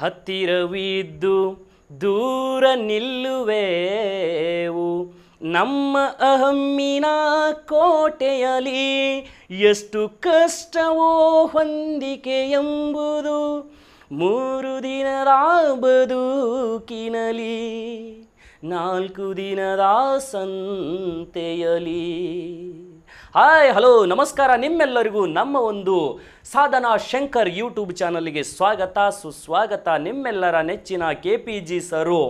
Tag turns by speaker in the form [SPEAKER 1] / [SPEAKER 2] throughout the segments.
[SPEAKER 1] ಹತ್ತಿರವಿದ್ದು ದೂರ ನಿಲ್ಲುವೆವು. ನಮ್ಮ ಅಹಮ್ಮಿನ ಕೋಟೆಯಲ್ಲಿ ಎಷ್ಟು ಕಷ್ಟವೋ ಹೊಂದಿಕೆ ಎಂಬುದು ಮೂರು ದಿನದ ಬದುಕಿನಲಿ ನಾಲ್ಕು ದಿನದ ಸಂತೆಯಲಿ ಹಾಯ್, ಹಲೋ, ನಮಸ್ಕಾರ ನಿಮ್ಮೆಲ್ಲರಿಗೂ ನಮ್ಮ ಒಂದು ಸಾಧನಾ ಶಂಕರ್ ಯೂಟ್ಯೂಬ್ ಚಾನಲ್ಗೆ ಸ್ವಾಗತ, ಸುಸ್ವಾಗತ ನಿಮ್ಮೆಲ್ಲರ ನೆಚ್ಚಿನ ಕೆ ಪಿ ಜಿ ಸರು.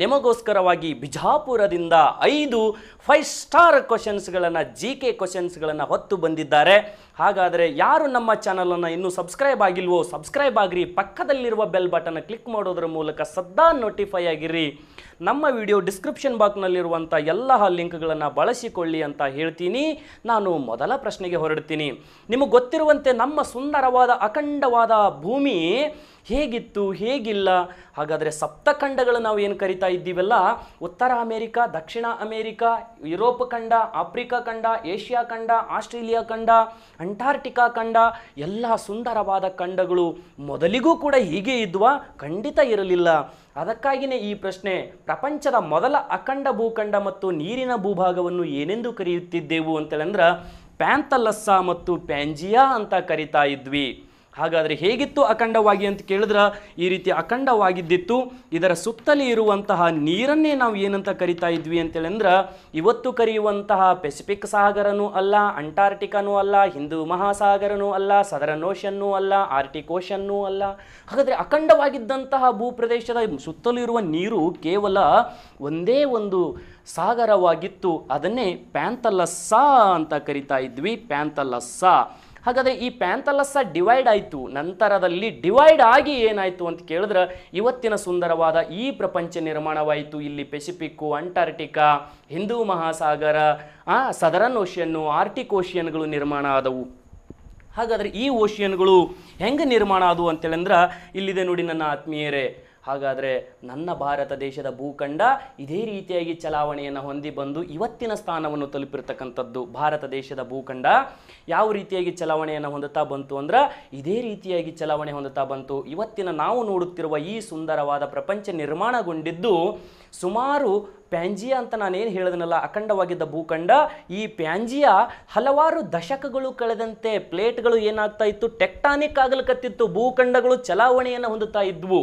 [SPEAKER 1] ನಿಮಗೋಸ್ಕರವಾಗಿ ಬಿಜಾಪುರದಿಂದ ಐದು ಫೈವ್ ಸ್ಟಾರ್ ಕ್ವಶನ್ಸ್ಗಳನ್ನು ಜಿ ಕೆ ಕ್ವಶನ್ಸ್ಗಳನ್ನು ಹೊತ್ತು ಬಂದಿದ್ದಾರೆ. ಹಾಗಾದರೆ ಯಾರು ನಮ್ಮ ಚಾನಲನ್ನು ಇನ್ನೂ ಸಬ್ಸ್ಕ್ರೈಬ್ ಆಗಿಲ್ವೋ, ಸಬ್ಸ್ಕ್ರೈಬ್ ಆಗಿರಿ. ಪಕ್ಕದಲ್ಲಿರುವ ಬೆಲ್ ಬಟನ್ ಕ್ಲಿಕ್ ಮಾಡೋದ್ರ ಮೂಲಕ ಸದಾ ನೋಟಿಫೈ ಆಗಿರಿ. ನಮ್ಮ ವಿಡಿಯೋ ಡಿಸ್ಕ್ರಿಪ್ಷನ್ ಬಾಕ್ನಲ್ಲಿರುವಂಥ ಎಲ್ಲ ಲಿಂಕ್ಗಳನ್ನು ಬಳಸಿಕೊಳ್ಳಿ ಅಂತ ಹೇಳ್ತೀನಿ. ನಾನು ಮೊದಲ ಪ್ರಶ್ನೆಗೆ ಹೊರಡ್ತೀನಿ. ನಿಮಗೆ ಗೊತ್ತಿರುವಂತೆ ನಮ್ಮ ಸುಂದರವಾದ ಅಖಂಡವಾದ ಭೂಮಿ ಹೇಗಿತ್ತು, ಹೇಗಿಲ್ಲ? ಹಾಗಾದರೆ ಸಪ್ತಖಂಡಗಳು ನಾವು ಏನು ಕರಿತಾ ಇದ್ದೀವಲ್ಲ? ಉತ್ತರ ಅಮೇರಿಕಾ, ದಕ್ಷಿಣ ಅಮೇರಿಕಾ, ಯುರೋಪ್ ಖಂಡ, ಆಫ್ರಿಕಾ ಖಂಡ, ಏಷ್ಯಾ ಖಂಡ, ಆಸ್ಟ್ರೇಲಿಯಾ ಖಂಡ ಅಂಟಾರ್ಟಿಕಾ ಖಂಡ, ಎಲ್ಲ ಸುಂದರವಾದ ಖಂಡಗಳು ಮೊದಲಿಗೂ ಕೂಡ ಹೀಗೆ ಇದ್ವಾ, ಖಂಡಿತ ಇರಲಿಲ್ಲ. ಅದಕ್ಕಾಗಿಯೇ ಈ ಪ್ರಶ್ನೆ, ಪ್ರಪಂಚದ ಮೊದಲ ಅಖಂಡ ಭೂಖಂಡ ಮತ್ತು ನೀರಿನ ಭೂಭಾಗವನ್ನು ಏನೆಂದು ಕರೆಯುತ್ತಿದ್ದೆವು ಅಂತೇಳಂದ್ರೆ ಪ್ಯಾಂತಲಸ್ಸ ಮತ್ತು ಪ್ಯಾಂಜಿಯಾ ಅಂತ ಕರಿತಾ ಇದ್ವಿ. ಹಾಗಾದರೆ ಹೇಗಿತ್ತು ಅಖಂಡವಾಗಿ ಅಂತ ಕೇಳಿದ್ರೆ? ಈ ರೀತಿ ಅಖಂಡವಾಗಿದ್ದಿತ್ತು. ಇದರ ಸುತ್ತಲೇ ಇರುವಂತಹ ನೀರನ್ನೇ ನಾವು ಏನಂತ ಕರಿತಾ ಇದ್ವಿ ಅಂತೇಳಂದ್ರೆ, ಇವತ್ತು ಕರೆಯುವಂತಹ ಪೆಸಿಫಿಕ್ ಸಾಗರನೂ ಅಲ್ಲ ಅಂಟಾರ್ಟಿಕಾನೂ ಅಲ್ಲ, ಹಿಂದೂ ಮಹಾಸಾಗರನೂ ಅಲ್ಲ ಸದರನ್ ಓಷನ್ನೂ ಅಲ್ಲ ಆರ್ಟಿಕ್ ಓಷನ್ನೂ ಅಲ್ಲ. ಹಾಗಾದರೆ ಅಖಂಡವಾಗಿದ್ದಂತಹ ಭೂಪ್ರದೇಶದ ಸುತ್ತಲೂ ಇರುವ ನೀರು ಕೇವಲ ಒಂದೇ ಒಂದು ಸಾಗರವಾಗಿತ್ತು. ಅದನ್ನೇ ಪ್ಯಾಂತಲಸ್ಸ ಅಂತ ಕರಿತಾ ಇದ್ವಿ. ಪ್ಯಾಂತಲಸ್ಸ. ಹಾಗಾದರೆ ಈ ಪ್ಯಾಂಥಲಸ್ಸ ಡಿವೈಡ್ ಆಯಿತು, ನಂತರದಲ್ಲಿ ಡಿವೈಡ್ ಆಗಿ ಏನಾಯಿತು ಅಂತ ಕೇಳಿದ್ರೆ ಇವತ್ತಿನ ಸುಂದರವಾದ ಈ ಪ್ರಪಂಚ ನಿರ್ಮಾಣವಾಯಿತು. ಇಲ್ಲಿ ಪೆಸಿಫಿಕ್ಕು, ಅಂಟಾರ್ಟಿಕಾ, ಹಿಂದೂ ಮಹಾಸಾಗರ ಸದರನ್ ಓಷಿಯನ್ನು, ಆರ್ಟಿಕ್ ಓಷಿಯನ್ಗಳು ನಿರ್ಮಾಣ ಆದವು. ಹಾಗಾದರೆ ಈ ಓಷಿಯನ್ಗಳು ಹೆಂಗೆ ನಿರ್ಮಾಣ ಆದವು ಅಂತೇಳಂದ್ರೆ, ಇಲ್ಲಿದೆ ನೋಡಿ ನನ್ನ ಆತ್ಮೀಯರೇ. ಹಾಗಾದರೆ ನನ್ನ ಭಾರತ ದೇಶದ ಭೂಖಂಡ ಇದೇ ರೀತಿಯಾಗಿ ಚಲಾವಣೆಯನ್ನು ಹೊಂದಿ ಬಂದು ಇವತ್ತಿನ ಸ್ಥಾನವನ್ನು ತಲುಪಿರ್ತಕ್ಕಂಥದ್ದು ಭಾರತ ದೇಶದ ಭೂಖಂಡ. ಯಾವ ರೀತಿಯಾಗಿ ಚಲಾವಣೆಯನ್ನು ಹೊಂದುತ್ತಾ ಬಂತು ಅಂದ್ರೆ ಇದೇ ರೀತಿಯಾಗಿ ಚಲಾವಣೆ ಹೊಂದುತ್ತಾ ಬಂತು. ಇವತ್ತಿನ ನಾವು ನೋಡುತ್ತಿರುವ ಈ ಸುಂದರವಾದ ಪ್ರಪಂಚ ನಿರ್ಮಾಣಗೊಂಡಿದ್ದು ಸುಮಾರು ಪ್ಯಾಂಜಿಯಾ ಅಂತ ನಾನೇನು ಹೇಳಿದನಲ್ಲ ಅಖಂಡವಾಗಿದ್ದ ಭೂಖಂಡ. ಈ ಪ್ಯಾಂಜಿಯಾ ಹಲವಾರು ದಶಕಗಳು ಕಳೆದಂತೆ ಪ್ಲೇಟ್ಗಳು ಏನಾಗ್ತಾ ಇತ್ತು, ಟೆಕ್ಟಾನಿಕ್ ಆಗಲಿಕತ್ತಿತ್ತು, ಭೂಖಂಡಗಳು ಚಲಾವಣೆಯನ್ನು ಹೊಂದುತ್ತಾ ಇದ್ವು.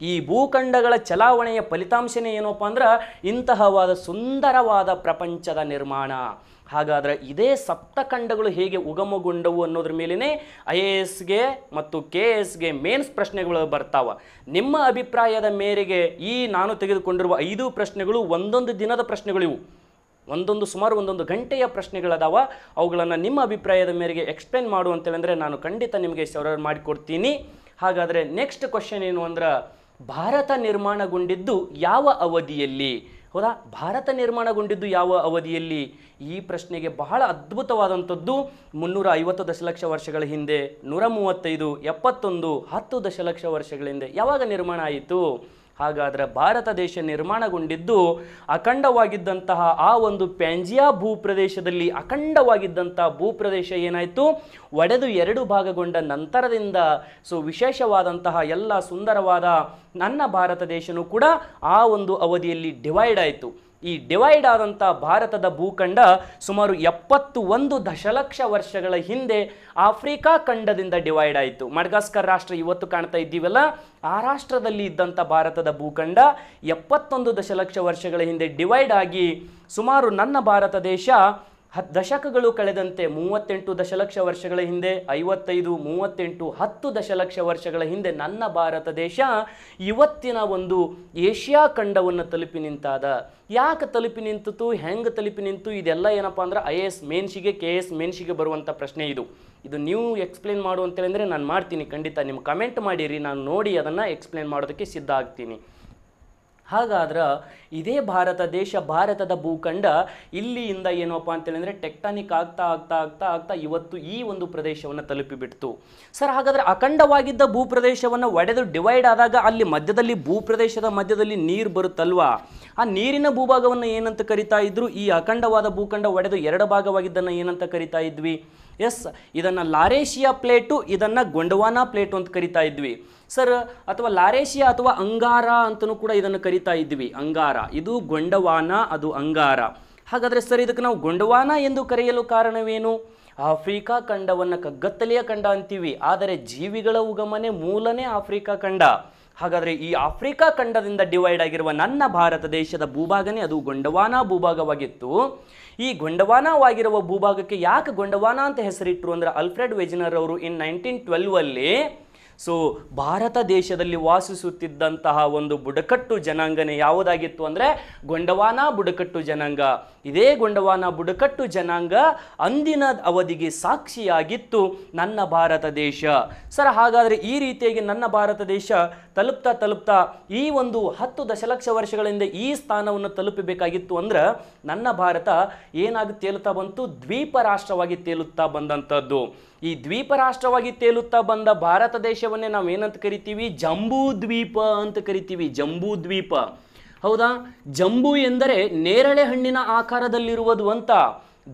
[SPEAKER 1] ಈ ಭೂಖಂಡಗಳ ಚಲಾವಣೆಯ ಫಲಿತಾಂಶನೇ ಏನಪ್ಪ ಅಂದ್ರೆ ಇಂತಹವಾದ ಸುಂದರವಾದ ಪ್ರಪಂಚದ ನಿರ್ಮಾಣ. ಹಾಗಾದರೆ ಇದೇ ಸಪ್ತಖಂಡಗಳು ಹೇಗೆ ಉಗಮಗೊಂಡವು ಅನ್ನೋದ್ರ ಮೇಲೇ ಐ ಎ ಎಸ್ಗೆ ಮತ್ತು ಕೆ ಎಸ್ಗೆ ಮೇನ್ಸ್ ಪ್ರಶ್ನೆಗಳು ಬರ್ತಾವೆ. ನಿಮ್ಮ ಅಭಿಪ್ರಾಯದ ಮೇರೆಗೆ ಈ ನಾನು ತೆಗೆದುಕೊಂಡಿರುವ ಐದು ಪ್ರಶ್ನೆಗಳು ಒಂದೊಂದು ದಿನದ ಪ್ರಶ್ನೆಗಳಿವು ಒಂದೊಂದು ಸುಮಾರು ಒಂದೊಂದು ಗಂಟೆಯ ಪ್ರಶ್ನೆಗಳದಾವ. ಅವುಗಳನ್ನು ನಿಮ್ಮ ಅಭಿಪ್ರಾಯದ ಮೇರೆಗೆ ಎಕ್ಸ್ಪ್ಲೇನ್ ಮಾಡು ಅಂತೇಳಂದರೆ ನಾನು ಖಂಡಿತ ನಿಮಗೆ ಸರ್ವರ್ ಮಾಡಿಕೊಡ್ತೀನಿ. ಹಾಗಾದರೆ ನೆಕ್ಸ್ಟ್ ಕ್ವಶನ್ ಏನು ಅಂದ್ರೆ ಭಾರತ ನಿರ್ಮಾಣಗೊಂಡಿದ್ದು ಯಾವ ಅವಧಿಯಲ್ಲಿ? ಹೌದಾ? ಭಾರತ ನಿರ್ಮಾಣಗೊಂಡಿದ್ದು ಯಾವ ಅವಧಿಯಲ್ಲಿ? ಈ ಪ್ರಶ್ನೆಗೆ ಬಹಳ ಅದ್ಭುತವಾದಂಥದ್ದು ಮುನ್ನೂರ ಐವತ್ತು ದಶಲಕ್ಷ ವರ್ಷಗಳ ಹಿಂದೆ ನೂರ ಮೂವತ್ತೈದು ಎಪ್ಪತ್ತೊಂದು, ಹತ್ತು ದಶಲಕ್ಷ ವರ್ಷಗಳ ಹಿಂದೆ ಯಾವಾಗ ನಿರ್ಮಾಣ ಆಯಿತು? ಹಾಗಾದರೆ ಭಾರತ ದೇಶ ನಿರ್ಮಾಣಗೊಂಡಿದ್ದು ಅಖಂಡವಾಗಿದ್ದಂತಹ ಆ ಒಂದು ಪ್ಯಾಂಜಿಯಾ ಭೂಪ್ರದೇಶದಲ್ಲಿ ಅಖಂಡವಾಗಿದ್ದಂತಹ ಭೂಪ್ರದೇಶ ಏನಾಯಿತು? ಒಡೆದು ಎರಡು ಭಾಗಗೊಂಡ ನಂತರದಿಂದ ಸೊ ವಿಶೇಷವಾದಂತಹ ಎಲ್ಲ ಸುಂದರವಾದ ನನ್ನ ಭಾರತ ದೇಶನೂ ಕೂಡ ಆ ಒಂದು ಅವಧಿಯಲ್ಲಿ ಡಿವೈಡ್ ಆಯಿತು. ಈ ಡಿವೈಡ್ ಆದಂಥ ಭಾರತದ ಭೂಖಂಡ ಸುಮಾರು ಎಪ್ಪತ್ತು ಒಂದು ದಶಲಕ್ಷ ವರ್ಷಗಳ ಹಿಂದೆ ಆಫ್ರಿಕಾ ಖಂಡದಿಂದ ಡಿವೈಡ್ ಆಯಿತು. ಮಡ್ಗಾಸ್ಕರ್ ರಾಷ್ಟ್ರ ಇವತ್ತು ಕಾಣ್ತಾ ಇದ್ದೀವಲ್ಲ? ಆ ರಾಷ್ಟ್ರದಲ್ಲಿ ಇದ್ದಂಥ ಭಾರತದ ಭೂಖಂಡ ಎಪ್ಪತ್ತೊಂದು ದಶಲಕ್ಷ ವರ್ಷಗಳ ಹಿಂದೆ ಡಿವೈಡ್ ಆಗಿ ಸುಮಾರು ನನ್ನ ಭಾರತ ದೇಶ ಹತ್ತು ದಶಕಗಳು ಕಳೆದಂತೆ ಮೂವತ್ತೆಂಟು ದಶಲಕ್ಷ ವರ್ಷಗಳ ಹಿಂದೆ, ಐವತ್ತೈದು, ಮೂವತ್ತೆಂಟು, ಹತ್ತು ದಶಲಕ್ಷ ವರ್ಷಗಳ ಹಿಂದೆ ನನ್ನ ಭಾರತ ದೇಶ ಇವತ್ತಿನ ಒಂದು ಏಷ್ಯಾ ಖಂಡವನ್ನು ತಲುಪಿ ನಿಂತಾದ. ಯಾಕೆ ತಲುಪಿ ನಿಂತಿತು, ಹೆಂಗೆ ತಲುಪಿ ನಿಂತು, ಇದೆಲ್ಲ ಏನಪ್ಪ ಅಂದ್ರೆ ಐ ಎಸ್ ಮೇನ್ಸಿಗೆ, ಕೆ ಎಸ್ ಮೇನ್ಸಿಗೆ ಬರುವಂಥ ಪ್ರಶ್ನೆ ಇದು. ಇದು ನೀವು ಎಕ್ಸ್ಪ್ಲೇನ್ ಮಾಡು ಅಂತೇಳಿದ್ರೆ ನಾನು ಮಾಡ್ತೀನಿ. ಖಂಡಿತ ನಿಮ್ಮ ಕಮೆಂಟ್ ಮಾಡಿರಿ, ನಾನು ನೋಡಿ ಅದನ್ನು ಎಕ್ಸ್ಪ್ಲೇನ್ ಮಾಡೋದಕ್ಕೆ ಸಿದ್ಧ ಆಗ್ತೀನಿ. ಹಾಗಾದ್ರೆ ಇದೇ ಭಾರತ ದೇಶ, ಭಾರತದ ಭೂಖಂಡ ಇಲ್ಲಿಯಿಂದ ಏನಪ್ಪ ಅಂತೇಳಿದ್ರೆ ಟೆಕ್ಟಾನಿಕ್ ಆಗ್ತಾ ಆಗ್ತಾ ಆಗ್ತಾ ಆಗ್ತಾ ಇವತ್ತು ಈ ಒಂದು ಪ್ರದೇಶವನ್ನು ತಲುಪಿಬಿಡ್ತು. ಸರ್, ಹಾಗಾದ್ರೆ ಅಖಂಡವಾಗಿದ್ದ ಭೂಪ್ರದೇಶವನ್ನು ಒಡೆದು ಡಿವೈಡ್ ಆದಾಗ ಅಲ್ಲಿ ಮಧ್ಯದಲ್ಲಿ ಭೂಪ್ರದೇಶದ ಮಧ್ಯದಲ್ಲಿ ನೀರು ಬರುತ್ತಲ್ವಾ? ಆ ನೀರಿನ ಭೂಭಾಗವನ್ನು ಏನಂತ ಕರಿತಾ ಇದ್ರು? ಈ ಅಖಂಡವಾದ ಭೂಖಂಡ ಒಡೆದು ಎರಡು ಭಾಗವಾಗಿದ್ದನ್ನು ಏನಂತ ಕರಿತಾ ಇದ್ವಿ? ಎಸ್ ಇದನ್ನು ಲಾರೇಶಿಯಾ ಪ್ಲೇಟು, ಇದನ್ನು ಗೊಂಡವಾನ ಪ್ಲೇಟು ಅಂತ ಕರಿತಾ ಇದ್ವಿ. ಸರ್ ಅಥವಾ ಲಾರೇಶಿಯಾ ಅಥವಾ ಅಂಗಾರ ಅಂತಲೂ ಕೂಡ ಇದನ್ನು ಕರಿತಾ ಇದ್ವಿ. ಅಂಗಾರ. ಇದು ಗೊಂಡವಾನ, ಅದು ಅಂಗಾರ. ಹಾಗಾದರೆ ಸರ್ ಇದಕ್ಕೆ ನಾವು ಗೊಂಡವಾನ ಎಂದು ಕರೆಯಲು ಕಾರಣವೇನು? ಆಫ್ರಿಕಾ ಖಂಡವನ್ನು ಕಗ್ಗತ್ತಲೆಯ ಖಂಡ ಅಂತೀವಿ. ಆದರೆ ಜೀವಿಗಳ ಉಗಮನೆ ಮೂಲನೇ ಆಫ್ರಿಕಾ ಖಂಡ. ಹಾಗಾದರೆ ಈ ಆಫ್ರಿಕಾ ಖಂಡದಿಂದ ಡಿವೈಡ್ ಆಗಿರುವ ನನ್ನ ಭಾರತ ದೇಶದ ಭೂಭಾಗನೇ ಅದು ಗೊಂಡವಾನ ಭೂಭಾಗವಾಗಿತ್ತು. ಈ ಗೊಂಡವಾನವಾಗಿರುವ ಭೂಭಾಗಕ್ಕೆ ಯಾಕೆ ಗೊಂಡವಾನ ಅಂತ ಹೆಸರಿಟ್ಟರು ಅಂದ್ರೆ ಅಲ್ಫ್ರೆಡ್ ವೆಜಿನರ್ ಅವರು ಇನ್ ನೈನ್ಟೀನ್ ಟ್ವೆಲ್ವಲ್ಲಿ ಸೊ ಭಾರತ ದೇಶದಲ್ಲಿ ವಾಸಿಸುತ್ತಿದ್ದಂತಹ ಒಂದು ಬುಡಕಟ್ಟು ಜನಾಂಗನೇ ಯಾವುದಾಗಿತ್ತು ಅಂದರೆ ಗೊಂಡವಾನ ಬುಡಕಟ್ಟು ಜನಾಂಗ. ಇದೇ ಗೊಂಡವಾನ ಬುಡಕಟ್ಟು ಜನಾಂಗ ಅಂದಿನ ಅವಧಿಗೆ ಸಾಕ್ಷಿಯಾಗಿತ್ತು ನನ್ನ ಭಾರತ ದೇಶ. ಸರ್, ಹಾಗಾದರೆ ಈ ರೀತಿಯಾಗಿ ನನ್ನ ಭಾರತ ದೇಶ ತಲುಪ್ತಾ ತಲುಪ್ತಾ ಈ ಒಂದು ಹತ್ತು ದಶಲಕ್ಷ ವರ್ಷಗಳಿಂದ ಈ ಸ್ಥಾನವನ್ನು ತಲುಪಬೇಕಾಗಿತ್ತು ಅಂದ್ರೆ ನನ್ನ ಭಾರತ ಏನಾಗಿ ತೇಲುತ್ತಾ ಬಂತು? ದ್ವೀಪ ರಾಷ್ಟ್ರವಾಗಿ ತೇಲುತ್ತಾ ಬಂದಂಥದ್ದು ಈ ದ್ವೀಪ ರಾಷ್ಟ್ರವಾಗಿ ತೇಲುತ್ತಾ ಬಂದ ಭಾರತ ದೇಶವನ್ನೇ ನಾವು ಏನಂತ ಕರಿತೀವಿ? ಜಂಬೂ ದ್ವೀಪ ಅಂತ ಕರಿತೀವಿ. ಜಂಬೂ ದ್ವೀಪ. ಹೌದಾ? ಜಂಬೂ ಎಂದರೆ ನೇರಳೆ ಹಣ್ಣಿನ ಆಕಾರದಲ್ಲಿರುವುದು ಅಂತ.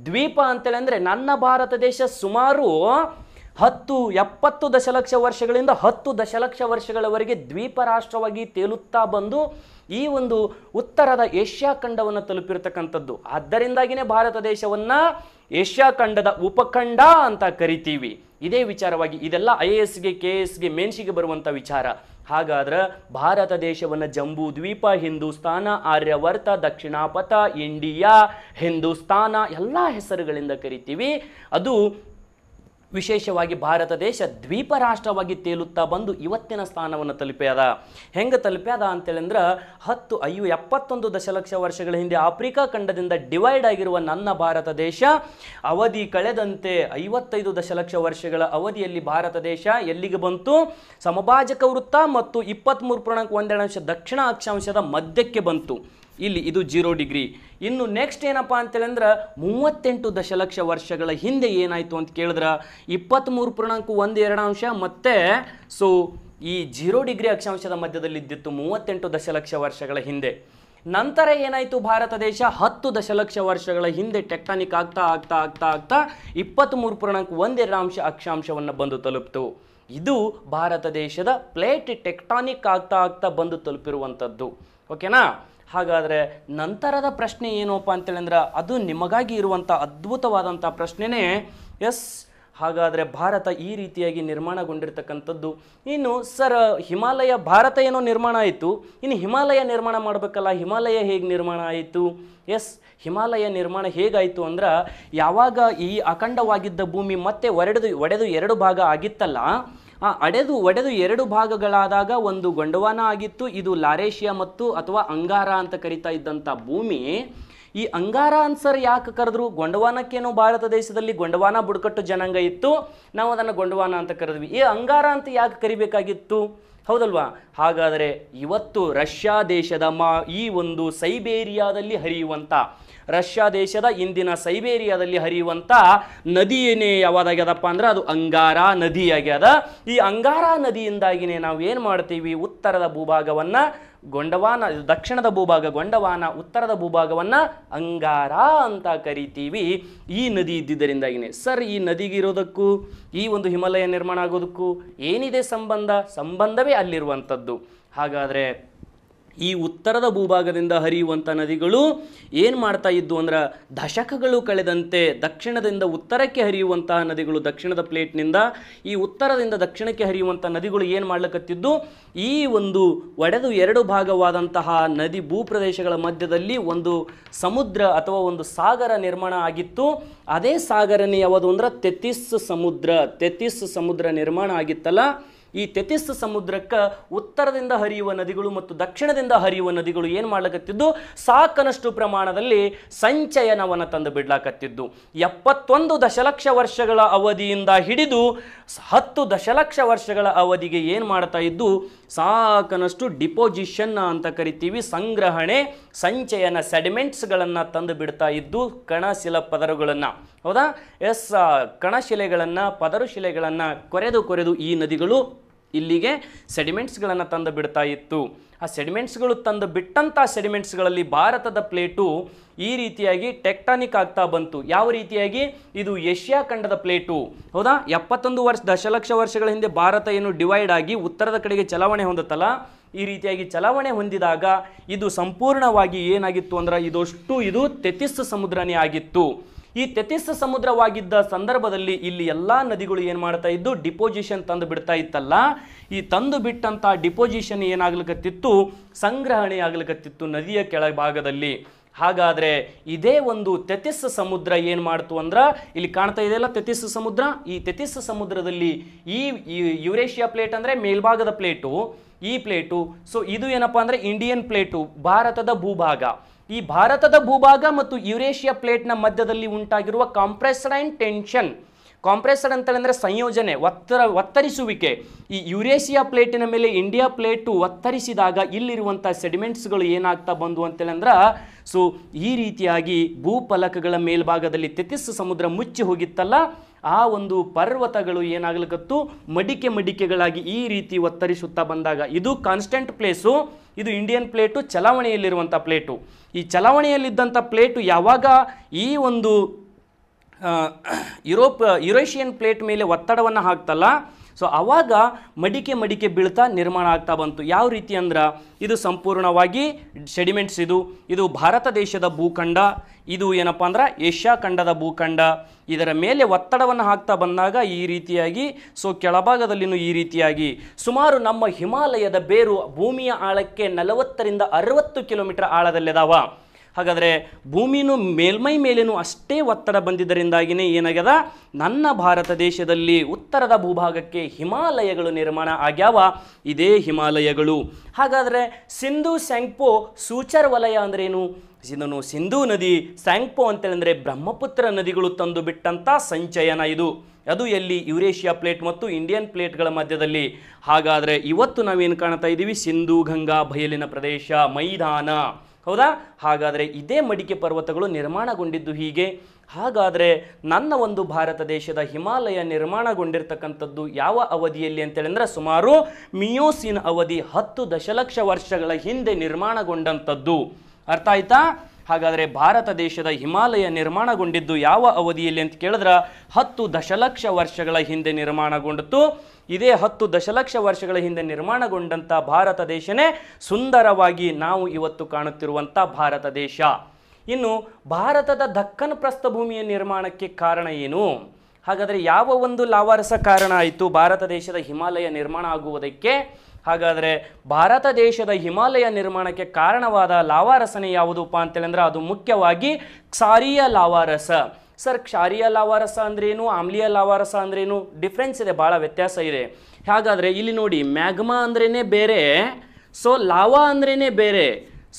[SPEAKER 1] ದ್ವೀಪ ಅಂತೇಳಿ ಅಂದರೆ ನನ್ನ ಭಾರತ ದೇಶ ಸುಮಾರು ಹತ್ತು ಎಪ್ಪತ್ತು ದಶಲಕ್ಷ ವರ್ಷಗಳಿಂದ ಹತ್ತು ದಶಲಕ್ಷ ವರ್ಷಗಳವರೆಗೆ ದ್ವೀಪ ರಾಷ್ಟ್ರವಾಗಿ ತೇಲುತ್ತಾ ಬಂದು ಈ ಒಂದು ಉತ್ತರದ ಏಷ್ಯಾ ಖಂಡವನ್ನು ತಲುಪಿರತಕ್ಕಂಥದ್ದು. ಆದ್ದರಿಂದಾಗಿನೇ ಭಾರತ ದೇಶವನ್ನ ಏಷ್ಯಾ ಖಂಡದ ಉಪಖಂಡ ಅಂತ ಕರಿತೀವಿ. ಇದೇ ವಿಚಾರವಾಗಿ ಇದೆಲ್ಲ ಐ ಎ ಎಸ್ಗೆ, ಕೆ ಎಸ್ಗೆ ಮೇನ್ಸಿಗೆ ಬರುವಂಥ ವಿಚಾರ. ಹಾಗಾದ್ರೆ ಭಾರತ ದೇಶವನ್ನು ಜಂಬೂ ದ್ವೀಪ, ಹಿಂದೂಸ್ತಾನ, ಆರ್ಯವರ್ತ, ದಕ್ಷಿಣಾಪಥ, ಇಂಡಿಯಾ, ಹಿಂದೂಸ್ತಾನ ಎಲ್ಲ ಹೆಸರುಗಳಿಂದ ಕರಿತೀವಿ. ಅದು ವಿಶೇಷವಾಗಿ ಭಾರತ ದೇಶ ದ್ವೀಪ ರಾಷ್ಟ್ರವಾಗಿ ತೇಲುತ್ತಾ ಬಂದು ಇವತ್ತಿನ ಸ್ಥಾನವನ್ನು ತಲುಪ್ಯಾದ. ಹೆಂಗೆ ತಲುಪ್ಯಾದ ಅಂತೇಳಂದ್ರೆ ಹತ್ತು ಐವ ಎಪ್ಪತ್ತೊಂದು ದಶಲಕ್ಷ ವರ್ಷಗಳ ಹಿಂದೆ ಆಫ್ರಿಕಾ ಖಂಡದಿಂದ ಡಿವೈಡ್ ಆಗಿರುವ ನನ್ನ ಭಾರತ ದೇಶ, ಅವಧಿ ಕಳೆದಂತೆ ಐವತ್ತೈದು ದಶಲಕ್ಷ ವರ್ಷಗಳ ಅವಧಿಯಲ್ಲಿ ಭಾರತ ದೇಶ ಎಲ್ಲಿಗೆ ಬಂತು? ಸಮಭಾಜಕ ವೃತ್ತ ಮತ್ತು ಇಪ್ಪತ್ತ್ಮೂರು ಪೂರ್ಣಾಂಕ ಒಂದೆರಡು ಅಂಶ ದಕ್ಷಿಣ ಅಕ್ಷಾಂಶದ ಮಧ್ಯಕ್ಕೆ ಬಂತು. ಇಲ್ಲಿ ಇದು ಜೀರೋ ಡಿಗ್ರಿ. ಇನ್ನು ನೆಕ್ಸ್ಟ್ ಏನಪ್ಪ ಅಂತೇಳಂದ್ರೆ ಮೂವತ್ತೆಂಟು ದಶಲಕ್ಷ ವರ್ಷಗಳ ಹಿಂದೆ ಏನಾಯಿತು ಅಂತ ಕೇಳಿದ್ರೆ? ಇಪ್ಪತ್ತ್ಮೂರು ಪೂರ್ಣಾಂಕ ಒಂದು ಎರಡು ಅಂಶ ಮತ್ತು ಸೊ ಈ ಜೀರೋ ಡಿಗ್ರಿ ಅಕ್ಷಾಂಶದ ಮಧ್ಯದಲ್ಲಿ ಇದ್ದಿತ್ತು ಮೂವತ್ತೆಂಟು ದಶಲಕ್ಷ ವರ್ಷಗಳ ಹಿಂದೆ. ನಂತರ ಏನಾಯಿತು ಭಾರತ ದೇಶ? ಹತ್ತು ದಶಲಕ್ಷ ವರ್ಷಗಳ ಹಿಂದೆ ಟೆಕ್ಟಾನಿಕ್ ಆಗ್ತಾ ಆಗ್ತಾ ಆಗ್ತಾ ಆಗ್ತಾ ಇಪ್ಪತ್ತ್ಮೂರು ಪೂರ್ಣಾಂಕ ಒಂದೆರಡು ಅಂಶ ಅಕ್ಷಾಂಶವನ್ನು ಬಂದು ತಲುಪಿತು. ಇದು ಭಾರತ ದೇಶದ ಪ್ಲೇಟ್ ಟೆಕ್ಟಾನಿಕ್ ಆಗ್ತಾ ಆಗ್ತಾ ಬಂದು ತಲುಪಿರುವಂಥದ್ದು ಓಕೆನಾ ಹಾಗಾದರೆ ನಂತರದ ಪ್ರಶ್ನೆ ಏನಪ್ಪ ಅಂತೇಳಿದ್ರೆ ಅದು ನಿಮಗಾಗಿ ಇರುವಂಥ ಅದ್ಭುತವಾದಂಥ ಪ್ರಶ್ನೆನೇ ಎಸ್. ಹಾಗಾದರೆ ಭಾರತ ಈ ರೀತಿಯಾಗಿ ನಿರ್ಮಾಣಗೊಂಡಿರ್ತಕ್ಕಂಥದ್ದು. ಇನ್ನು ಸರ್, ಹಿಮಾಲಯ ಭಾರತ ಏನೋ ನಿರ್ಮಾಣ ಆಯಿತು. ಇನ್ನು ಹಿಮಾಲಯ ನಿರ್ಮಾಣ ಮಾಡಬೇಕಲ್ಲ, ಹಿಮಾಲಯ ಹೇಗೆ ನಿರ್ಮಾಣ ಆಯಿತು? ಎಸ್, ಹಿಮಾಲಯ ನಿರ್ಮಾಣ ಹೇಗಾಯಿತು ಅಂದ್ರೆ ಯಾವಾಗ ಈ ಅಖಂಡವಾಗಿದ್ದ ಭೂಮಿ ಮತ್ತೆ ಒಡೆದು ಒಡೆದು ಎರಡು ಭಾಗ ಆಗಿತ್ತಲ್ಲ ಆ ಅಡೆದು ಒಡೆದು ಎರಡು ಭಾಗಗಳಾದಾಗ ಒಂದು ಗೊಂಡವಾನ ಆಗಿತ್ತು, ಇದು ಲಾರೇಶಿಯಾ ಮತ್ತು ಅಥವಾ ಅಂಗಾರ ಅಂತ ಕರಿತಾ ಇದ್ದಂಥ ಭೂಮಿ. ಈ ಅಂಗಾರ ಅನ್ಸರ್ ಯಾಕೆ ಕರೆದ್ರು? ಗೊಂಡವಾನಕ್ಕೇನು ಭಾರತ ದೇಶದಲ್ಲಿ ಗೊಂಡವಾನ ಬುಡಕಟ್ಟು ಜನಾಂಗ ಇತ್ತು, ನಾವು ಅದನ್ನು ಗೊಂಡವಾನ ಅಂತ ಕರೆದ್ವಿ. ಈ ಅಂಗಾರ ಅಂತ ಯಾಕೆ ಕರಿಬೇಕಾಗಿತ್ತು? ಹೌದಲ್ವಾ? ಹಾಗಾದರೆ ಇವತ್ತು ರಷ್ಯಾ ದೇಶದ ಮಾ ಈ ಒಂದು ಸೈಬೇರಿಯಾದಲ್ಲಿ ಹರಿಯುವಂಥ ರಷ್ಯಾ ದೇಶದ ಇಂದಿನ ಸೈಬೇರಿಯಾದಲ್ಲಿ ಹರಿಯುವಂಥ ನದಿ ಏನೇ ಯಾವ್ದಾಗ್ಯದಪ್ಪ ಅಂದ್ರೆ ಅದು ಅಂಗಾರ ನದಿ ಆಗ್ಯದ ಈ ಅಂಗಾರ ನದಿಯಿಂದಾಗಿನೇ ನಾವು ಏನು ಮಾಡ್ತೀವಿ? ಉತ್ತರದ ಭೂಭಾಗವನ್ನು ಗೊಂಡವಾನ, ದಕ್ಷಿಣದ ಭೂಭಾಗ ಗೊಂಡವಾನ, ಉತ್ತರದ ಭೂಭಾಗವನ್ನು ಅಂಗಾರ ಅಂತ ಕರಿತೀವಿ. ಈ ನದಿ ಇದ್ದಿದ್ದರಿಂದಾಗಿನೇ. ಸರ್, ಈ ನದಿಗಿರೋದಕ್ಕೂ ಈ ಒಂದು ಹಿಮಾಲಯ ನಿರ್ಮಾಣ ಆಗೋದಕ್ಕೂ ಏನಿದೆ ಸಂಬಂಧ? ಸಂಬಂಧವೇ ಅಲ್ಲಿರುವಂಥದ್ದು ಹಾಗಾದರೆ ಈ ಉತ್ತರದ ಭೂಭಾಗದಿಂದ ಹರಿಯುವಂಥ ನದಿಗಳು ಏನು ಮಾಡ್ತಾ ಇದ್ದು ಅಂದ್ರೆ ದಶಕಗಳು ಕಳೆದಂತೆ ದಕ್ಷಿಣದಿಂದ ಉತ್ತರಕ್ಕೆ ಹರಿಯುವಂತಹ ನದಿಗಳು ದಕ್ಷಿಣದ ಪ್ಲೇಟ್ನಿಂದ ಈ ಉತ್ತರದಿಂದ ದಕ್ಷಿಣಕ್ಕೆ ಹರಿಯುವಂಥ ನದಿಗಳು ಏನು ಮಾಡ್ಲಿಕ್ಕತ್ತಿದ್ದು ಈ ಒಂದು ಒಡೆದು ಎರಡು ಭಾಗವಾದಂತಹ ನದಿ ಭೂಪ್ರದೇಶಗಳ ಮಧ್ಯದಲ್ಲಿ ಒಂದು ಸಮುದ್ರ ಅಥವಾ ಒಂದು ಸಾಗರ ನಿರ್ಮಾಣ ಆಗಿತ್ತು. ಅದೇ ಸಾಗರನೇ ಯಾವುದು ಅಂದ್ರೆ ತೆತಿಸ್ ಸಮುದ್ರ ತೆತಿಸ್ ಸಮುದ್ರ ನಿರ್ಮಾಣ ಆಗಿತ್ತಲ್ಲ. ಈ ತೆತಿಸ್ ಸಮುದ್ರಕ್ಕೆ ಉತ್ತರದಿಂದ ಹರಿಯುವ ನದಿಗಳು ಮತ್ತು ದಕ್ಷಿಣದಿಂದ ಹರಿಯುವ ನದಿಗಳು ಏನು ಮಾಡ್ಲಕತ್ತಿದ್ದು? ಸಾಕನಷ್ಟು ಪ್ರಮಾಣದಲ್ಲಿ ಸಂಚಯನವನ್ನು ತಂದು ಬಿಡ್ಲಾಕತ್ತಿದ್ದು. ಎಪ್ಪತ್ತೊಂದು ದಶಲಕ್ಷ ವರ್ಷಗಳ ಅವಧಿಯಿಂದ ಹಿಡಿದು ಹತ್ತು ದಶಲಕ್ಷ ವರ್ಷಗಳ ಅವಧಿಗೆ ಏನು ಮಾಡ್ತಾ ಇದ್ದು? ಸಾಕನಷ್ಟು ಡಿಪೋಸಿಷನ್ ಅಂತ ಕರಿತೀವಿ. ಸಂಗ್ರಹಣೆ, ಸಂಚಯನ ಸೆಡಿಮೆಂಟ್ಸ್ಗಳನ್ನು ತಂದು ಬಿಡ್ತಾ ಇದ್ದು ಕಣಶಿಲ ಪದರುಗಳನ್ನು ಹೌದಾ? ಎಸ್ ಕಣಶಿಲೆಗಳನ್ನು ಪದರು ಶಿಲೆಗಳನ್ನು ಕೊರೆದು ಕೊರೆದು ಈ ನದಿಗಳು ಇಲ್ಲಿಗೆ ಸೆಡಿಮೆಂಟ್ಸ್ಗಳನ್ನು ತಂದು ಬಿಡ್ತಾ ಇತ್ತು. ಆ ಸೆಡಿಮೆಂಟ್ಸ್ಗಳು ತಂದು ಬಿಟ್ಟಂಥ ಸೆಡಿಮೆಂಟ್ಸ್ಗಳಲ್ಲಿ ಭಾರತದ ಪ್ಲೇಟು ಈ ರೀತಿಯಾಗಿ ಟೆಕ್ಟಾನಿಕ್ ಆಗ್ತಾ ಬಂತು. ಯಾವ ರೀತಿಯಾಗಿ? ಇದು ಏಷ್ಯಾ ಖಂಡದ ಪ್ಲೇಟು. ಹೌದಾ? ಎಪ್ಪತ್ತೊಂದು ವರ್ಷ, ದಶಲಕ್ಷ ವರ್ಷಗಳ ಹಿಂದೆ ಭಾರತ ಏನು ಡಿವೈಡ್ ಆಗಿ ಉತ್ತರದ ಕಡೆಗೆ ಚಲಾವಣೆ ಹೊಂದುತ್ತಲ್ಲ? ಈ ರೀತಿಯಾಗಿ ಚಲಾವಣೆ ಹೊಂದಿದಾಗ ಇದು ಸಂಪೂರ್ಣವಾಗಿ ಏನಾಗಿತ್ತು ಅಂದ್ರೆ, ಇದಷ್ಟು ಇದು ತೆತಿಸ್ ಸಮುದ್ರನೇ ಆಗಿತ್ತು. ಈ ತೆತಿಸ್ ಸಮುದ್ರವಾಗಿದ್ದ ಸಂದರ್ಭದಲ್ಲಿ ಇಲ್ಲಿ ಎಲ್ಲ ನದಿಗಳು ಏನು ಮಾಡ್ತಾ ಇದ್ದು ಡಿಪೋಸಿಷನ್ ತಂದು ಬಿಡ್ತಾ ಇತ್ತಲ್ಲ? ಈ ತಂದು ಬಿಟ್ಟಂತ ಡಿಪೋಸಿಷನ್ ಏನಾಗ್ಲಿಕ್ಕತ್ತಿತ್ತು ಸಂಗ್ರಹಣೆ ಆಗ್ಲಿಕ್ಕತ್ತಿತ್ತು ನದಿಯ ಕೆಳಭಾಗದಲ್ಲಿ. ಹಾಗಾದ್ರೆ ಇದೇ ಒಂದು ತೆತಿಸ್ ಸಮುದ್ರ ಏನು ಮಾಡ್ತು ಅಂದ್ರೆ, ಇಲ್ಲಿ ಕಾಣ್ತಾ ಇದೆಯಲ್ಲ ತೆತಿಸ್ ಸಮುದ್ರ? ಈ ತೆತಿಸ್ ಸಮುದ್ರದಲ್ಲಿ ಈ ಯುರೇಷಿಯಾ ಪ್ಲೇಟ್ ಅಂದ್ರೆ ಮೇಲ್ಭಾಗದ ಪ್ಲೇಟು ಈ ಪ್ಲೇಟು ಸೊ ಇದು ಏನಪ್ಪಾ ಅಂದ್ರೆ ಇಂಡಿಯನ್ ಪ್ಲೇಟು ಭಾರತದ ಭೂಭಾಗ. ಈ ಭಾರತದ ಭೂಭಾಗ ಮತ್ತು ಯುರೇಷಿಯಾ ಪ್ಲೇಟ್ನ ಮಧ್ಯದಲ್ಲಿ ಉಂಟಾಗಿರುವ ಕಾಂಪ್ರೆಸ್ಡ್ ಅಂಡ್ ಟೆನ್ಷನ್. ಕಾಂಪ್ರೆಸ್ಡ್ ಅಂತ ಅಂದ್ರೆ ಸಂಯೋಜನೆ, ಒತ್ತರ, ಒತ್ತರಿಸುವಿಕೆ. ಈ ಯುರೇಷಿಯಾ ಪ್ಲೇಟಿನ ಮೇಲೆ ಇಂಡಿಯಾ ಪ್ಲೇಟು ಒತ್ತರಿಸಿದಾಗ ಇಲ್ಲಿರುವಂಥ ಸೆಡಿಮೆಂಟ್ಸ್ಗಳು ಏನಾಗ್ತಾ ಬಂದು ಅಂತೇಳಂದ್ರೆ, ಸೊ ಈ ರೀತಿಯಾಗಿ ಭೂಫಲಕಗಳ ಮೇಲ್ಭಾಗದಲ್ಲಿ ತೆತಿಸ್ ಸಮುದ್ರ ಮುಚ್ಚಿ ಹೋಗಿತ್ತಲ್ಲ, ಆ ಒಂದು ಪರ್ವತಗಳು ಏನಾಗ್ಲಿಕತ್ತು, ಮಡಿಕೆ ಮಡಿಕೆಗಳಾಗಿ ಈ ರೀತಿ ಒತ್ತರಿಸುತ್ತಾ ಬಂದಾಗ, ಇದು ಕಾನ್ಸ್ಟೆಂಟ್ ಪ್ಲೇಸು, ಇದು ಇಂಡಿಯನ್ ಪ್ಲೇಟು, ಚಲಾವಣೆಯಲ್ಲಿರುವಂಥ ಪ್ಲೇಟು. ಈ ಚಲಾವಣೆಯಲ್ಲಿದ್ದಂಥ ಪ್ಲೇಟು ಯಾವಾಗ ಈ ಒಂದು ಯುರೋಪ್ ಯುರೇಷಿಯನ್ ಪ್ಲೇಟ್ ಮೇಲೆ ಒತ್ತಡವನ್ನು ಹಾಕ್ತಲ್ಲ ಸೊ ಆವಾಗ ಮಡಿಕೆ ಮಡಿಕೆ ಬೀಳ್ತಾ ನಿರ್ಮಾಣ ಆಗ್ತಾ ಬಂತು. ಯಾವ ರೀತಿ ಅಂದ್ರೆ? ಇದು ಸಂಪೂರ್ಣವಾಗಿ ಸೆಡಿಮೆಂಟ್ಸ್ ಇದು. ಇದು ಭಾರತ ದೇಶದ ಭೂಖಂಡ. ಇದು ಏನಪ್ಪ ಅಂದ್ರೆ? ಏಷ್ಯಾ ಖಂಡದ ಭೂಖಂಡ. ಇದರ ಮೇಲೆ ಒತ್ತಡವನ್ನು ಹಾಕ್ತಾ ಬಂದಾಗ ಈ ರೀತಿಯಾಗಿ ಸೊ ಕೆಳಭಾಗದಲ್ಲಿನೂ ಈ ರೀತಿಯಾಗಿ. ಸುಮಾರು ನಮ್ಮ ಹಿಮಾಲಯದ ಬೇರು ಭೂಮಿಯ ಆಳಕ್ಕೆ ನಲವತ್ತರಿಂದ ಅರವತ್ತು ಕಿಲೋಮೀಟರ್ ಆಳದಲ್ಲಿದಾವ. ಹಾಗಾದರೆ ಭೂಮಿನೂ ಮೇಲ್ಮೈ ಮೇಲೇನೂ ಅಷ್ಟೇ ಒತ್ತಡ ಬಂದಿದ್ದರಿಂದಾಗಿಯೇ ಏನಾಗ್ಯದ? ನನ್ನ ಭಾರತ ದೇಶದಲ್ಲಿ ಉತ್ತರದ ಭೂಭಾಗಕ್ಕೆ ಹಿಮಾಲಯಗಳು ನಿರ್ಮಾಣ ಆಗ್ಯಾವ. ಇದೇ ಹಿಮಾಲಯಗಳು. ಹಾಗಾದರೆ ಸಿಂಧು ಸ್ಯಾಂಕ್ಪೋ ಸೂಚರ್ ವಲಯ ಅಂದ್ರೇನು? ಇದನ್ನು ಸಿಂಧೂ ನದಿ. ಸ್ಯಾಂಕ್ಪೋ ಅಂತೇಳಿದ್ರೆ ಬ್ರಹ್ಮಪುತ್ರ ನದಿಗಳು ತಂದು ಬಿಟ್ಟಂಥ ಸಂಚಯನ ಇದು. ಅದು ಎಲ್ಲಿ? ಯುರೇಷಿಯಾ ಪ್ಲೇಟ್ ಮತ್ತು ಇಂಡಿಯನ್ ಪ್ಲೇಟ್ಗಳ ಮಧ್ಯದಲ್ಲಿ. ಹಾಗಾದರೆ ಇವತ್ತು ನಾವೇನು ಕಾಣ್ತಾ ಇದ್ದೀವಿ ಸಿಂಧೂ ಗಂಗಾ ಬಯಲಿನ ಪ್ರದೇಶ ಮೈದಾನ. ಹೌದಾ? ಹಾಗಾದರೆ ಇದೇ ಮಡಿಕೆ ಪರ್ವತಗಳು ನಿರ್ಮಾಣಗೊಂಡಿದ್ದು ಹೀಗೆ. ಹಾಗಾದರೆ ನನ್ನ ಒಂದು ಭಾರತ ದೇಶದ ಹಿಮಾಲಯ ನಿರ್ಮಾಣಗೊಂಡಿರ್ತಕ್ಕಂಥದ್ದು ಯಾವ ಅವಧಿಯಲ್ಲಿ ಅಂತೇಳಿ ಅಂದ್ರೆ ಸುಮಾರು ಮಿಯೋಸಿನ್ ಅವಧಿ ಹತ್ತು ದಶಲಕ್ಷ ವರ್ಷಗಳ ಹಿಂದೆ ನಿರ್ಮಾಣಗೊಂಡಂಥದ್ದು. ಅರ್ಥ ಆಯ್ತಾ? ಹಾಗಾದರೆ ಭಾರತ ದೇಶದ ಹಿಮಾಲಯ ನಿರ್ಮಾಣಗೊಂಡಿದ್ದು ಯಾವ ಅವಧಿಯಲ್ಲಿ ಅಂತ ಕೇಳಿದ್ರೆ ಹತ್ತು ದಶಲಕ್ಷ ವರ್ಷಗಳ ಹಿಂದೆ ನಿರ್ಮಾಣಗೊಂಡಿತು ಇದೇ ಹತ್ತು ದಶಲಕ್ಷ ವರ್ಷಗಳ ಹಿಂದೆ ನಿರ್ಮಾಣಗೊಂಡಂಥ ಭಾರತ ದೇಶನೇ ಸುಂದರವಾಗಿ ನಾವು ಇವತ್ತು ಕಾಣುತ್ತಿರುವಂಥ ಭಾರತ ದೇಶ. ಇನ್ನು ಭಾರತದ ದಕ್ಕನ್ ಪ್ರಸ್ಥಭೂಮಿಯ ನಿರ್ಮಾಣಕ್ಕೆ ಕಾರಣ ಏನು? ಹಾಗಾದರೆ ಯಾವ ಒಂದು ಲಾವಾರಸ ಕಾರಣ ಆಯಿತು? ಭಾರತ ದೇಶದ ಹಿಮಾಲಯ ನಿರ್ಮಾಣ ಆಗುವುದಕ್ಕೆ? ಹಾಗಾದರೆ ಭಾರತ ದೇಶದ ಹಿಮಾಲಯ ನಿರ್ಮಾಣಕ್ಕೆ ಕಾರಣವಾದ ಲಾವಾರಸನೆ ಯಾವುದಪ್ಪ ಅಂತೇಳಂದ್ರೆ ಅದು ಮುಖ್ಯವಾಗಿ ಕ್ಷಾರೀಯ ಲಾವಾರಸ. ಸರ್, ಕ್ಷಾರೀಯ ಲಾವಾರಸ ಅಂದ್ರೇನು? ಆಮ್ಲೀಯ ಲಾವಾರಸ ಅಂದ್ರೇನು? ಡಿಫ್ರೆನ್ಸ್ ಇದೆ ಭಾಳ ವ್ಯತ್ಯಾಸ ಇದೆ. ಹಾಗಾದರೆ ಇಲ್ಲಿ ನೋಡಿ, ಮ್ಯಾಗ್ಮಾ ಅಂದ್ರೇ ಬೇರೆ, ಸೊ ಲಾವಾ ಅಂದ್ರೇ ಬೇರೆ.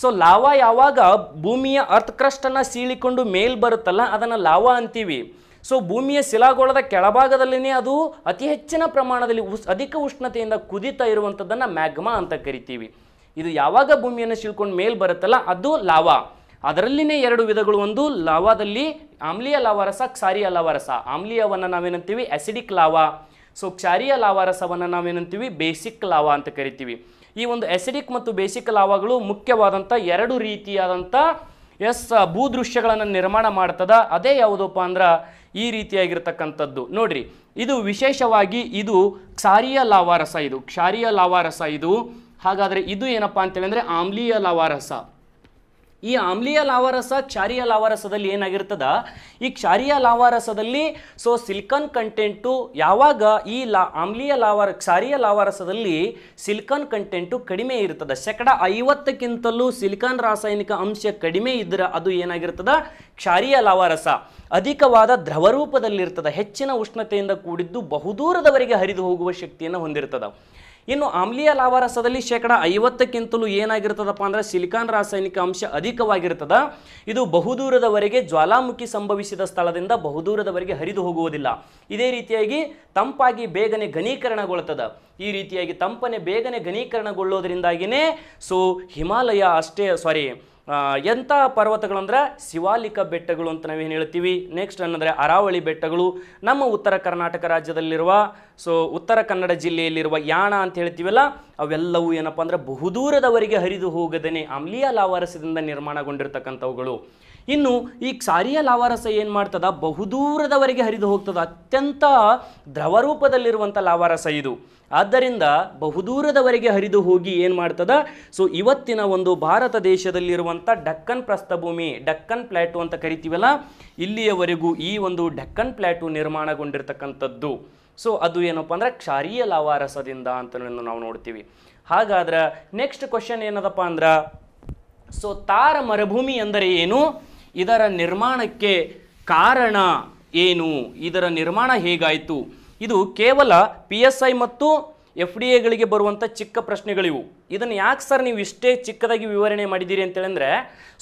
[SPEAKER 1] ಸೊ ಲಾವಾ ಯಾವಾಗ ಭೂಮಿಯ ಅರ್ಥಕ್ರಷ್ಟನ್ನು ಸೀಳಿಕೊಂಡು ಮೇಲ್ ಬರುತ್ತಲ್ಲ ಅದನ್ನು ಲಾವಾ ಅಂತೀವಿ. ಸೊ ಭೂಮಿಯ ಶಿಲಾಗೋಳದ ಕೆಳಭಾಗದಲ್ಲಿನೇ ಅದು ಅತಿ ಹೆಚ್ಚಿನ ಪ್ರಮಾಣದಲ್ಲಿ ಉಸ್, ಅಧಿಕ ಉಷ್ಣತೆಯಿಂದ ಕುದಿತಾ ಇರುವಂಥದ್ದನ್ನು ಮ್ಯಾಗ್ಮಾ ಅಂತ ಕರಿತೀವಿ. ಇದು ಯಾವಾಗ ಭೂಮಿಯನ್ನು ಸೀಳ್ಕೊಂಡು ಮೇಲ್ ಬರುತ್ತಲ್ಲ, ಅದು ಲಾವಾ. ಅದರಲ್ಲಿನೇ ಎರಡು ವಿಧಗಳು, ಒಂದು ಲಾವಾದಲ್ಲಿ ಆಮ್ಲಿಯ ಲಾವಾರಸ ಕ್ಷಾರಿಯ ಲಾವಾರಸ ಆಮ್ಲಿಯವನ್ನು ನಾವೇನಂತೀವಿ? Acidic lava. ಸೊ ಕ್ಷಾರಿಯ ಲಾವಾರಸವನ್ನು ನಾವೇನಂತೀವಿ? ಬೇಸಿಕ್ ಲಾವಾ ಅಂತ ಕರಿತೀವಿ. ಈ ಒಂದು ಎಸಿಡಿಕ್ ಮತ್ತು ಬೇಸಿಕ್ ಲಾವಾಗಳು ಮುಖ್ಯವಾದಂಥ ಎರಡು ರೀತಿಯಾದಂಥ ಎಸ್, ಭೂದೃಶ್ಯಗಳನ್ನು ನಿರ್ಮಾಣ ಮಾಡ್ತದ. ಅದೇ ಯಾವುದಪ್ಪ ಅಂದ್ರೆ ಈ ರೀತಿಯಾಗಿರ್ತಕ್ಕಂಥದ್ದು. ನೋಡ್ರಿ, ಇದು ವಿಶೇಷವಾಗಿ ಇದು ಕ್ಷಾರೀಯ ಲಾವಾರಸ ಇದು. ಕ್ಷಾರೀಯ ಲಾವಾರಸ ಇದು. ಹಾಗಾದರೆ ಇದು ಏನಪ್ಪಾ ಅಂತೇಳಿ ಅಂದರೆ ಆಮ್ಲೀಯ ಲಾವಾರಸ. ಈ ಆಮ್ಲೀಯ ಲಾವಾರಸ ಕ್ಷಾರೀಯ ಲಾವಾರಸದಲ್ಲಿ ಏನಾಗಿರ್ತದ? ಈ ಕ್ಷಾರೀಯ ಲಾವಾರಸದಲ್ಲಿ ಸೊ ಸಿಲ್ಕನ್ ಕಂಟೆಂಟು ಯಾವಾಗ ಈ ಲಾ, ಆಮ್ಲೀಯ ಲಾವಾರ, ಕ್ಷಾರೀಯ ಲಾವಾರಸದಲ್ಲಿ ಸಿಲ್ಕನ್ ಕಂಟೆಂಟು ಕಡಿಮೆ ಇರ್ತದ? ಶೇಕಡ ಐವತ್ತಕ್ಕಿಂತಲೂ ಸಿಲಿಕಾನ್ ರಾಸಾಯನಿಕ ಅಂಶ ಕಡಿಮೆ ಇದ್ರೆ ಅದು ಏನಾಗಿರ್ತದ? ಕ್ಷಾರೀಯ ಲಾವಾರಸ. ಅಧಿಕವಾದ ದ್ರವರೂಪದಲ್ಲಿರ್ತದೆ ಹೆಚ್ಚಿನ ಉಷ್ಣತೆಯಿಂದ ಕೂಡಿದ್ದು ಬಹುದೂರದವರೆಗೆ ಹರಿದು ಹೋಗುವ ಶಕ್ತಿಯನ್ನು ಹೊಂದಿರ್ತದ. ಇನ್ನು ಆಮ್ಲೀಯ ಲಾವಾರಸದಲ್ಲಿ ಶೇಕಡ ಐವತ್ತಕ್ಕಿಂತಲೂ ಏನಾಗಿರ್ತದಪ್ಪ ಅಂದ್ರೆ ಸಿಲಿಕಾನ್ ರಾಸಾಯನಿಕ ಅಂಶ ಅಧಿಕವಾಗಿರ್ತದ. ಇದು ಬಹುದೂರದವರೆಗೆ ಜ್ವಾಲಾಮುಖಿ ಸಂಭವಿಸಿದ ಸ್ಥಳದಿಂದ ಬಹುದೂರದವರೆಗೆ ಹರಿದು ಹೋಗುವುದಿಲ್ಲ. ಇದೇ ರೀತಿಯಾಗಿ ತಂಪಾಗಿ ಬೇಗನೆ ಘನೀಕರಣಗೊಳ್ತದ. ಈ ರೀತಿಯಾಗಿ ತಂಪನೆ ಬೇಗನೆ ಘನೀಕರಣಗೊಳ್ಳೋದ್ರಿಂದಾಗಿನೇ ಸೊ ಹಿಮಾಲಯ ಅಷ್ಟೇ ಸಾರಿ ಎಂಥ ಪರ್ವತಗಳು ಅಂದ್ರೆ ಶಿವಾಲಿಕ ಬೆಟ್ಟಗಳು ಅಂತ ನಾವೇನು ಹೇಳ್ತೀವಿ? ನೆಕ್ಸ್ಟ್ ಅನ್ನಂದ್ರೆ ಅರಾವಳಿ ಬೆಟ್ಟಗಳು. ನಮ್ಮ ಉತ್ತರ ಕರ್ನಾಟಕ ರಾಜ್ಯದಲ್ಲಿರುವ ಸೊ ಉತ್ತರ ಕನ್ನಡ ಜಿಲ್ಲೆಯಲ್ಲಿರುವ ಯಾಣ ಅಂತ ಹೇಳ್ತೀವಲ್ಲ, ಅವೆಲ್ಲವೂ ಏನಪ್ಪ ಅಂದ್ರೆ ಬಹುದೂರದವರೆಗೆ ಹರಿದು ಹೋಗದೇನೆ ಆಮ್ಲೀಯ ಲಾವಾರಸದಿಂದ ನಿರ್ಮಾಣಗೊಂಡಿರ್ತಕ್ಕಂಥವುಗಳು. ಇನ್ನು ಈ ಕ್ಷಾರೀಯ ಲಾವಾರಸ ಏನು ಮಾಡ್ತದ? ಬಹುದೂರದವರೆಗೆ ಹರಿದು ಹೋಗ್ತದ. ಅತ್ಯಂತ ದ್ರವರೂಪದಲ್ಲಿರುವಂಥ ಲಾವಾರಸ ಇದು. ಆದ್ದರಿಂದ ಬಹುದೂರದವರೆಗೆ ಹರಿದು ಹೋಗಿ ಏನು ಮಾಡ್ತದ? ಸೊ ಇವತ್ತಿನ ಒಂದು ಭಾರತ ದೇಶದಲ್ಲಿರುವಂಥ ಡಕ್ಕನ್ ಪ್ರಸ್ಥಭೂಮಿ, ಡಕ್ಕನ್ ಪ್ಲ್ಯಾಟು ಅಂತ ಕರಿತೀವಲ್ಲ, ಇಲ್ಲಿಯವರೆಗೂ ಈ ಒಂದು ಡಕ್ಕನ್ ಪ್ಲ್ಯಾಟು ನಿರ್ಮಾಣಗೊಂಡಿರ್ತಕ್ಕಂಥದ್ದು. ಸೊ ಅದು ಏನಪ್ಪ ಅಂದ್ರೆ ಕ್ಷಾರೀಯ ಲಾವಾರಸದಿಂದ ಅಂತ ನಾವು ನೋಡ್ತೀವಿ. ಹಾಗಾದ್ರೆ ನೆಕ್ಸ್ಟ್ ಕ್ವಶನ್ ಏನದಪ್ಪ ಅಂದ್ರೆ ಸೊ ತಾರ ಮರುಭೂಮಿ ಎಂದರೆ ಏನು? ಇದರ ನಿರ್ಮಾಣಕ್ಕೆ ಕಾರಣ ಏನು? ಇದರ ನಿರ್ಮಾಣ ಹೇಗಾಯಿತು? ಇದು ಕೇವಲ ಪಿ ಎಸ್ ಐ ಮತ್ತು ಎಫ್ ಡಿ ಎಗಳಿಗೆ ಬರುವಂಥ ಚಿಕ್ಕ ಪ್ರಶ್ನೆಗಳಿವು. ಇದನ್ನು ಯಾಕೆ ಸರ್ ನೀವು ಇಷ್ಟೇ ಚಿಕ್ಕದಾಗಿ ವಿವರಣೆ ಮಾಡಿದ್ದೀರಿ ಅಂತೇಳಂದ್ರೆ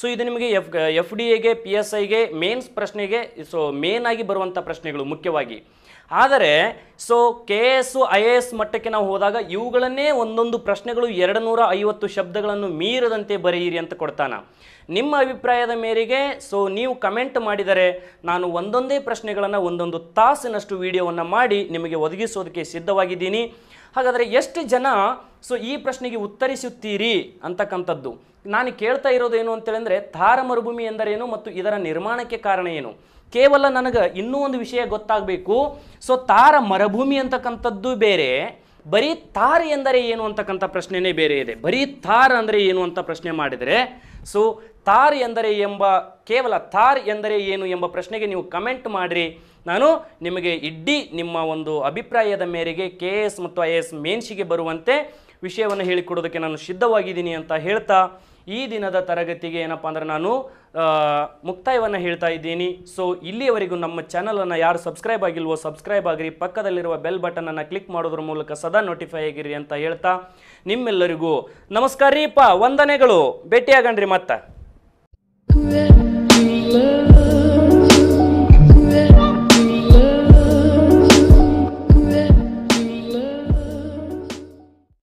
[SPEAKER 1] ಸೊ ಇದು ನಿಮಗೆ ಎಫ್ ಎಫ್ ಡಿ ಎಗೆ ಪಿ ಎಸ್ ಐಗೆ ಮೇನ್ಸ್ ಪ್ರಶ್ನೆಗೆ ಸೊ ಮೇನ್ ಆಗಿ ಬರುವಂಥ ಪ್ರಶ್ನೆಗಳು ಮುಖ್ಯವಾಗಿ. ಆದರೆ so K S I A S ಮಟ್ಟಕ್ಕೆ ನಾವು ಹೋದಾಗ ಇವುಗಳನ್ನೇ ಒಂದೊಂದು ಪ್ರಶ್ನೆಗಳು ಎರಡು ನೂರ ಐವತ್ತು ಶಬ್ದಗಳನ್ನು ಮೀರದಂತೆ ಬರೆಯಿರಿ ಅಂತ ಕೊಡ್ತಾನ. ನಿಮ್ಮ ಅಭಿಪ್ರಾಯದ ಮೇರೆಗೆ ಸೊ ನೀವು ಕಮೆಂಟ್ ಮಾಡಿದರೆ ನಾನು ಒಂದೊಂದೇ ಪ್ರಶ್ನೆಗಳನ್ನು ಒಂದೊಂದು ತಾಸಿನಷ್ಟು ವಿಡಿಯೋವನ್ನು ಮಾಡಿ ನಿಮಗೆ ಒದಗಿಸೋದಕ್ಕೆ ಸಿದ್ಧವಾಗಿದ್ದೀನಿ. ಹಾಗಾದರೆ ಎಷ್ಟು ಜನ ಸೊ ಈ ಪ್ರಶ್ನೆಗೆ ಉತ್ತರಿಸುತ್ತೀರಿ ಅಂತಕ್ಕಂಥದ್ದು. ನಾನು ಕೇಳ್ತಾ ಇರೋದೇನು ಅಂದರೆ ಥಾರ ಮರುಭೂಮಿ ಎಂದರೇನು ಮತ್ತು ಇದರ ನಿರ್ಮಾಣಕ್ಕೆ ಕಾರಣ ಏನು? ಕೇವಲ ನನಗೆ ಇನ್ನೂ ಒಂದು ವಿಷಯ ಗೊತ್ತಾಗಬೇಕು. ಸೊ ತಾರ ಮರುಭೂಮಿ ಅಂತಕ್ಕಂಥದ್ದು ಬೇರೆ, ಬರೀ ತಾರ್ ಎಂದರೆ ಏನು ಅಂತಕ್ಕಂಥ ಪ್ರಶ್ನೆನೇ ಬೇರೆ ಇದೆ. ಬರೀ ತಾರ್ ಅಂದರೆ ಏನು ಅಂತ ಪ್ರಶ್ನೆ ಮಾಡಿದರೆ, ಸೊ ತಾರ್ ಎಂದರೆ ಎಂಬ, ಕೇವಲ ತಾರ್ ಎಂದರೆ ಏನು ಎಂಬ ಪ್ರಶ್ನೆಗೆ ನೀವು ಕಮೆಂಟ್ ಮಾಡಿರಿ. ನಾನು ನಿಮಗೆ ಇಡ್ಡಿ ನಿಮ್ಮ ಒಂದು ಅಭಿಪ್ರಾಯದ ಮೇರೆಗೆ ಕೆ ಎಸ್ ಮತ್ತು ಐ ಎಸ್ ಮೇನ್ಸಿಗೆ ಬರುವಂತೆ ವಿಷಯವನ್ನು ಹೇಳಿಕೊಡೋದಕ್ಕೆ ನಾನು ಸಿದ್ಧವಾಗಿದ್ದೀನಿ ಅಂತ ಹೇಳ್ತಾ ಈ ದಿನದ ತರಗತಿಗೆ ಏನಪ್ಪ ಅಂದ್ರೆ ನಾನು ಮುಕ್ತಾಯವನ್ನು ಹೇಳ್ತಾ ಇದ್ದೀನಿ. ಸೊ ಇಲ್ಲಿಯವರೆಗೂ ನಮ್ಮ ಚಾನಲನ್ನು ಯಾರು ಸಬ್ಸ್ಕ್ರೈಬ್ ಆಗಿಲ್ವೋ ಸಬ್ಸ್ಕ್ರೈಬ್ ಆಗಿರಿ. ಪಕ್ಕದಲ್ಲಿರುವ ಬೆಲ್ ಬಟನನ್ನು ಕ್ಲಿಕ್ ಮಾಡೋದ್ರ ಮೂಲಕ ಸದಾ ನೋಟಿಫೈ ಆಗಿರಿ ಅಂತ ಹೇಳ್ತಾ ನಿಮ್ಮೆಲ್ಲರಿಗೂ ನಮಸ್ಕಾರ ರೀ ವಂದನೆಗಳು. ಭೇಟಿಯಾಗಣ್ರಿ ಮತ್ತೆ.